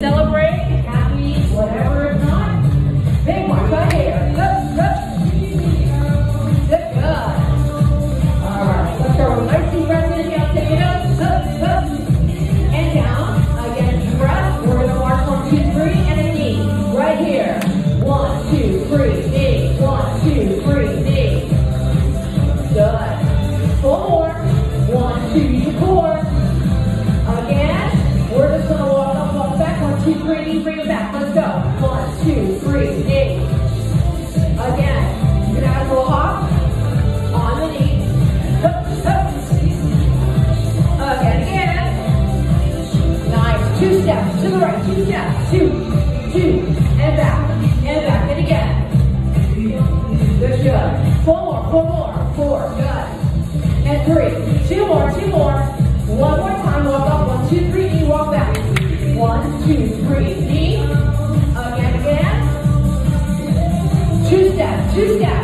Celebrate. more, two more. One more time, walk up, one, two, three, knee, walk back. One, two, three, knee. Again, again. Two steps, two steps.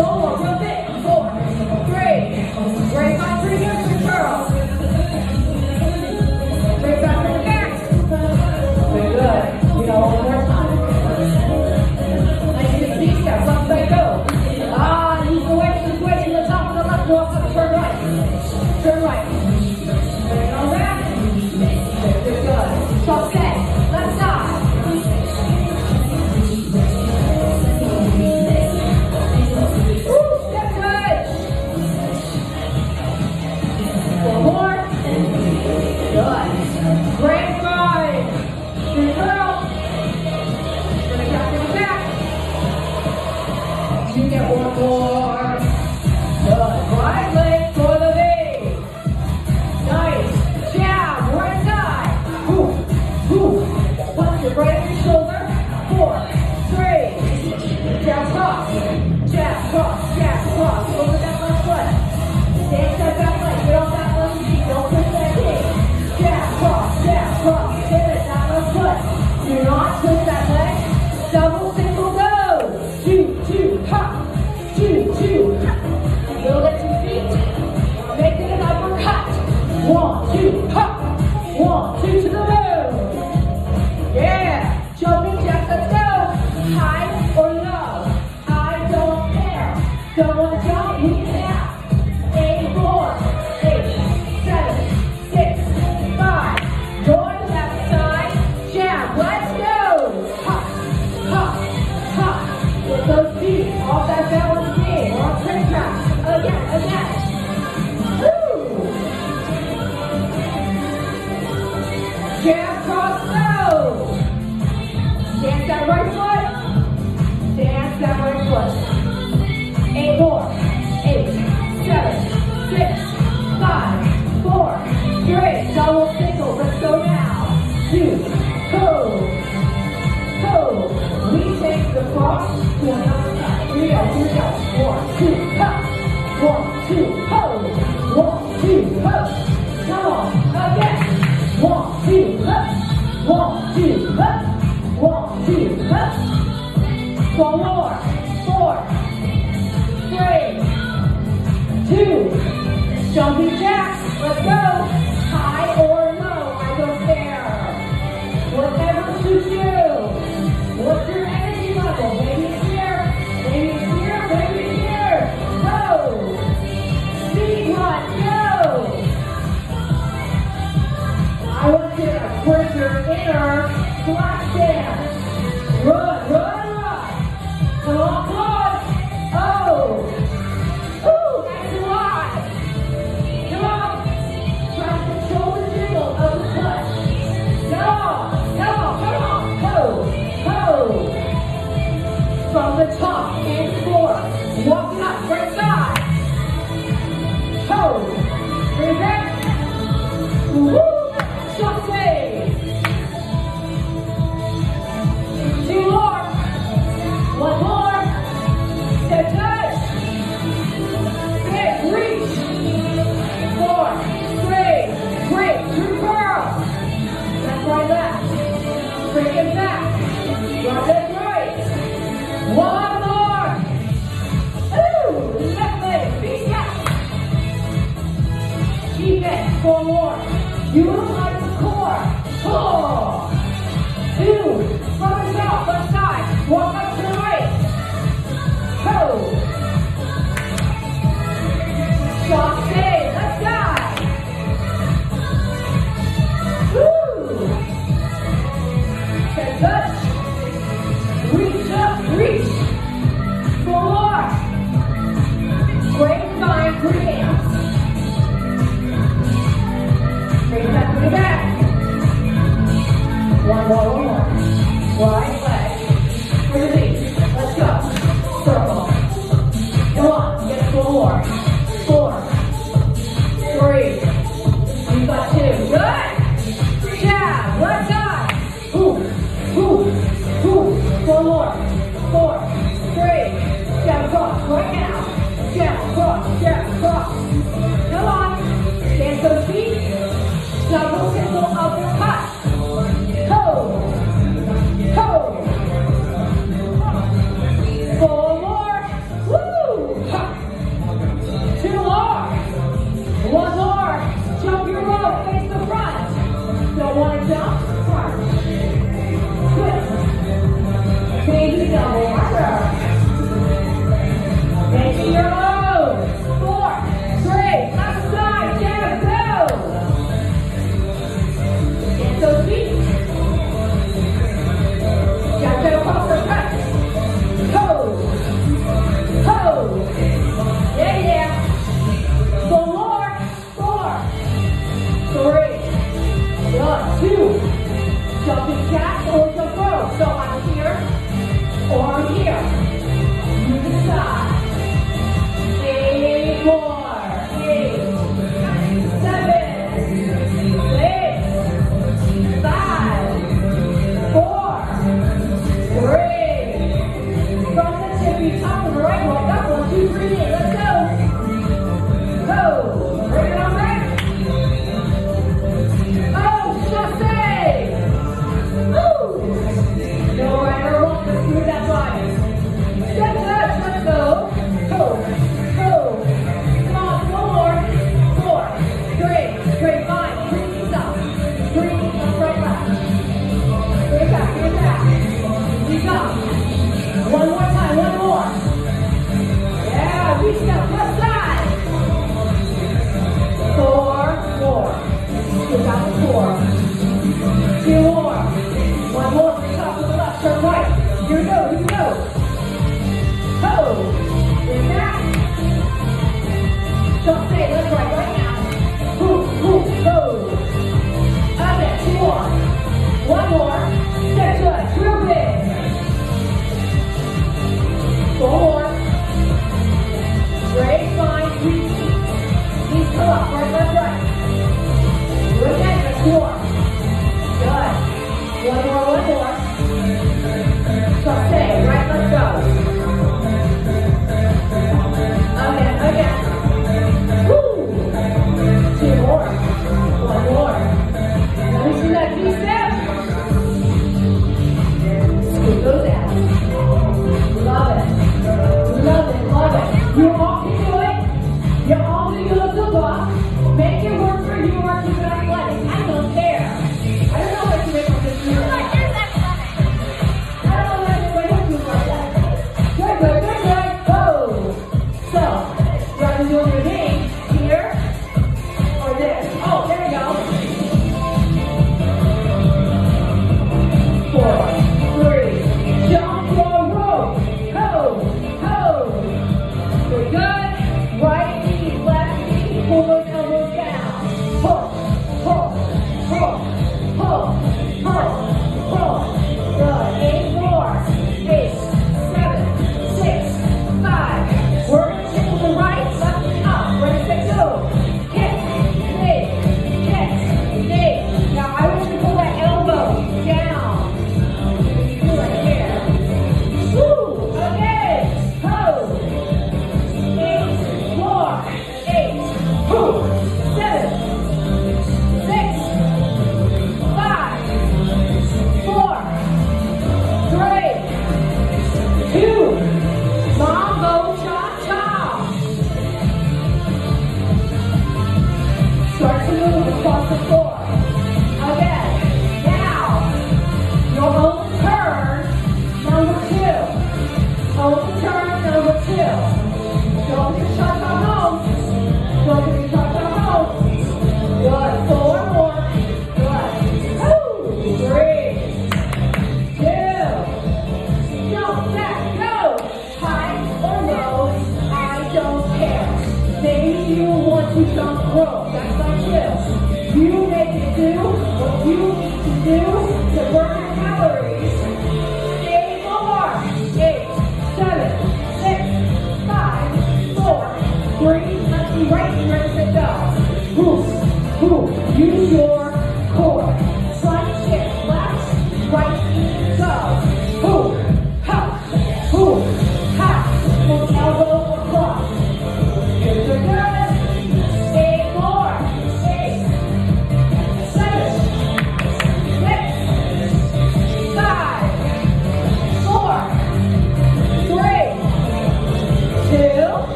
然后我就。Yeah. 好，我能量，你有资料，我是。Y'all move it, go up, hot. Ho! 有干货。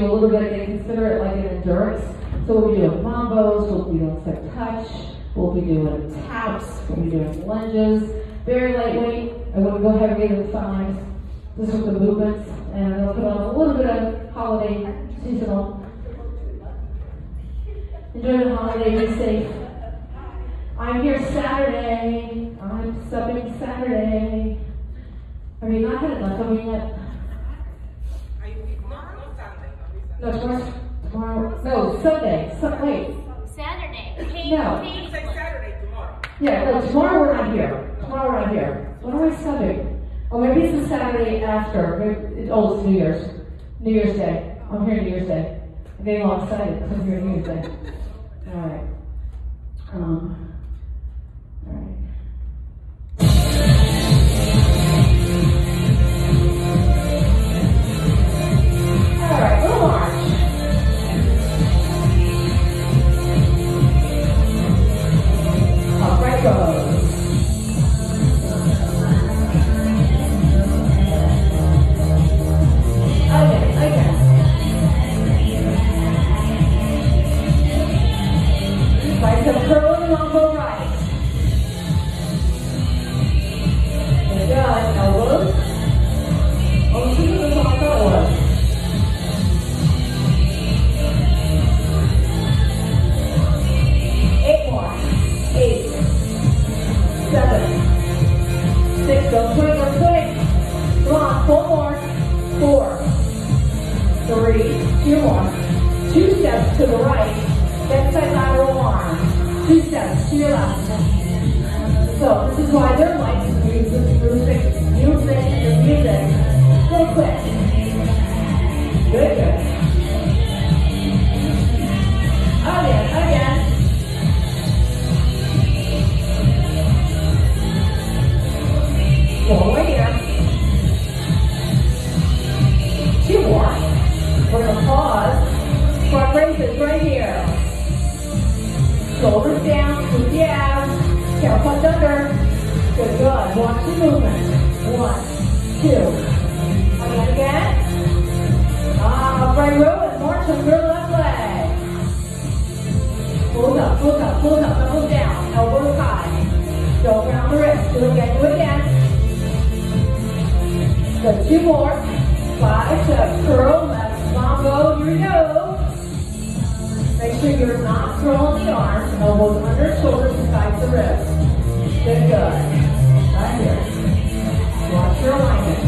do a little bit, again, consider it like an endurance. So we'll be doing mambos, we'll be doing touch, we'll be doing taps, we'll be doing lunges. Very lightweight. I wouldn't go heavy with the thighs. This is the movements. And I'll put on a little bit of holiday seasonal. Enjoy the holiday, be safe. I'm here Saturday. I'm subbing Saturday. Are you not enough of me yet? No, tomorrow. tomorrow no, Sunday. Sun, wait. Saturday. Hey, no. Hey. Say Saturday tomorrow. Yeah, no, tomorrow we're not here. Tomorrow we're not here. What are we Sunday? Oh, maybe it's the Saturday after. Maybe, oh, it's New Year's. New Year's Day. I'm here New Year's Day. I'm getting all excited because I'm here New Year's Day. All right. Um, all right. All right, move on. God. To the right, Shoulders down, scoop the abs. Tail tucked under. Good, good. Watch the movement. One, two. Again, again. Ah, upright row and march on your left leg. Pull up, pull up, pull up, elbows down, elbows high. Go around the wrist. Do it again, do it again. Good, two more. Five steps, curl, left, mambo, here we go. Sure you're not throwing the arms, elbows under shoulders beside the ribs. Good, good. Right here. Watch your alignment.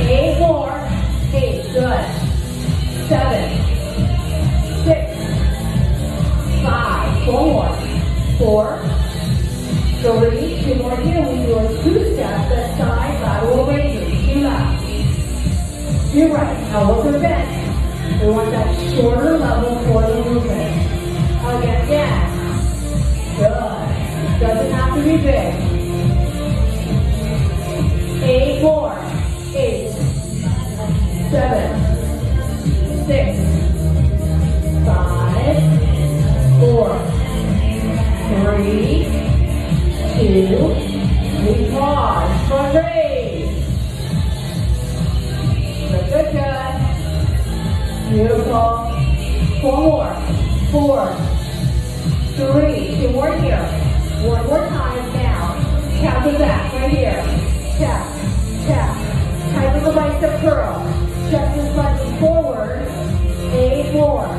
Eight more. Eight, good. Seven. Six. Five. Four more. Four. Three. Two more here. We do a two step, that side, lateral raises. Two left. Two right. Elbows are bent. We want that shorter level for the movement. Again, again. Good. Doesn't have to be big. Eight more. Eight. Seven. Six. Five. Four. Three. Two. We pause. Front Beautiful. Four more. Four. Three. Two more here. One more time now. Tap the back right here. Tap. Tap. Tighten the bicep curl. Step this button forward. Eight more.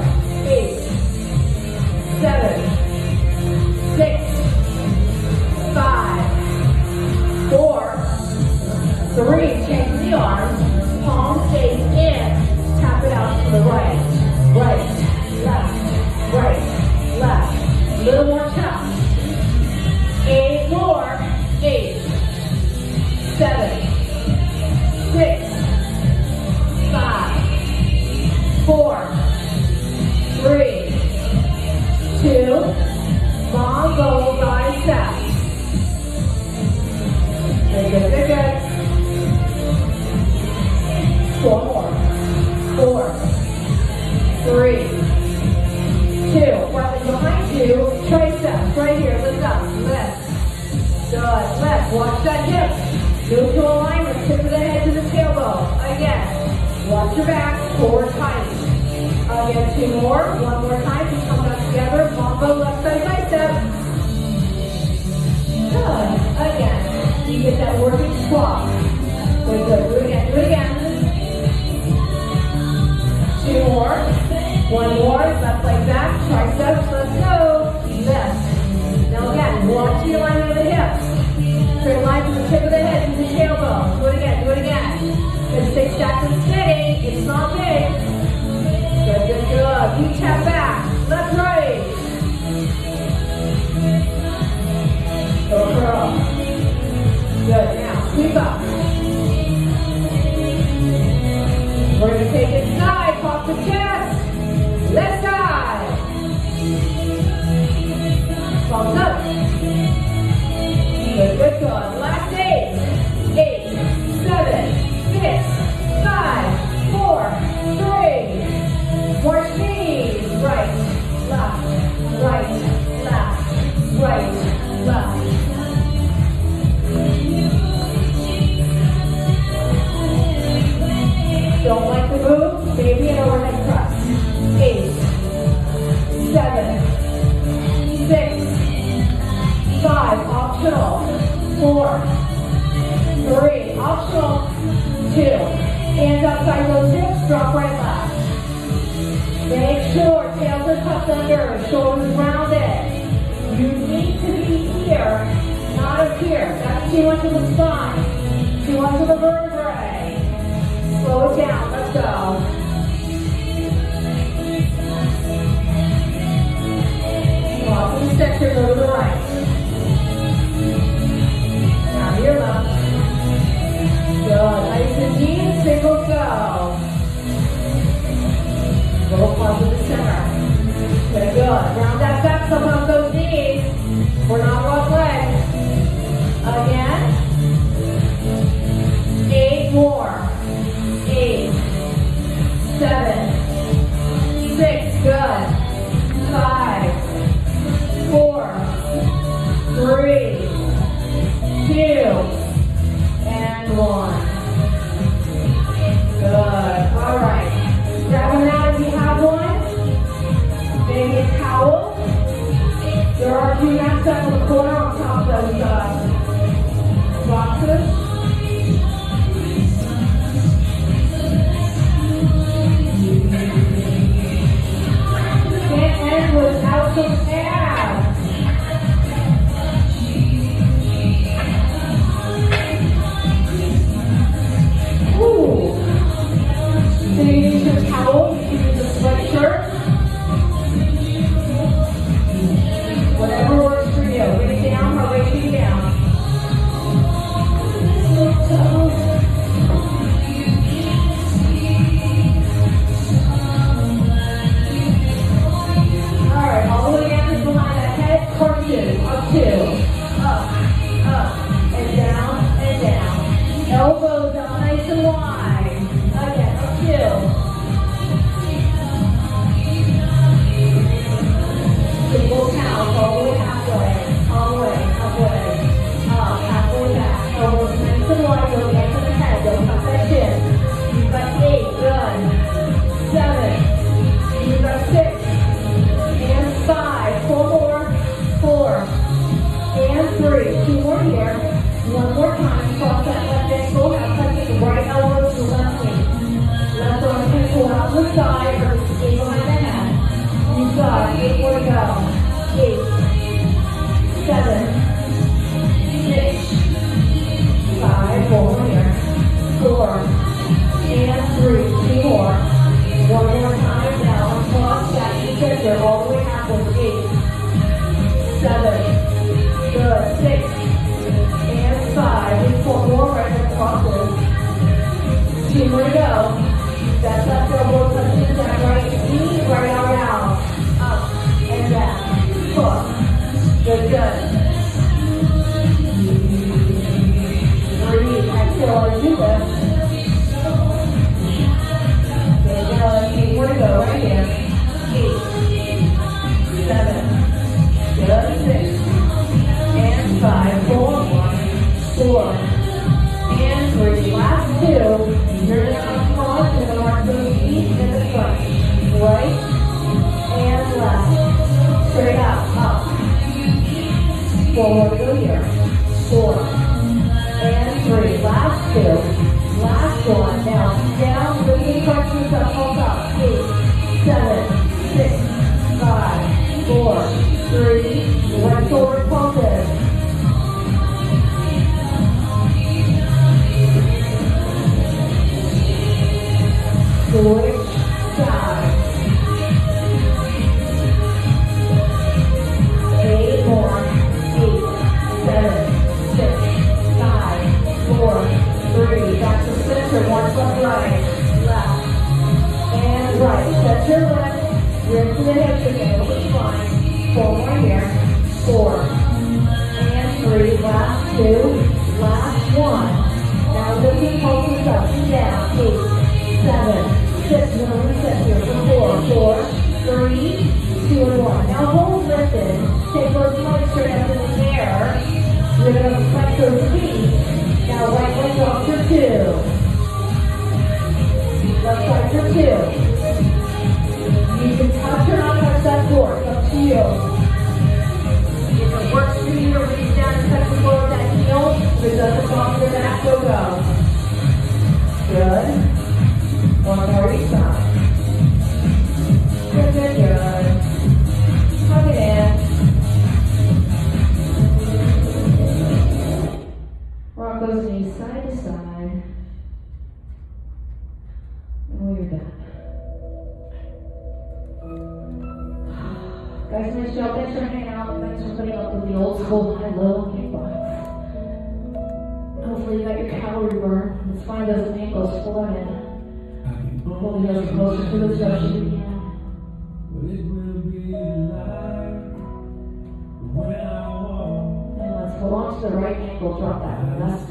ankle drop that left.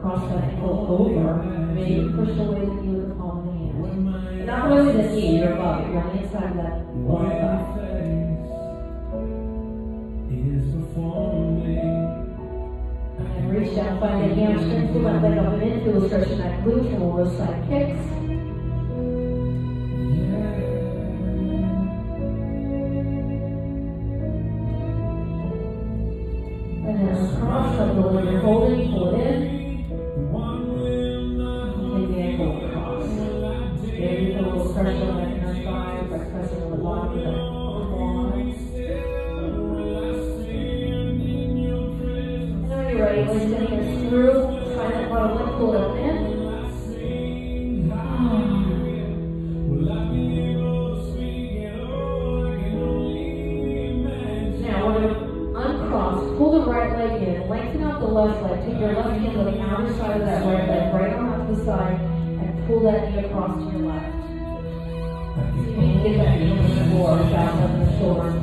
Cross that ankle over. Maybe push away the knee with the palm of the hand. Not only the knee, your body, your it. You're on the inside left, one reach down, find the hamstring, flew my leg up and in, feel the stretch in that glute, and we'll side kicks. Senator 995, Vice President Lalonde, You can't get up and go the store, the.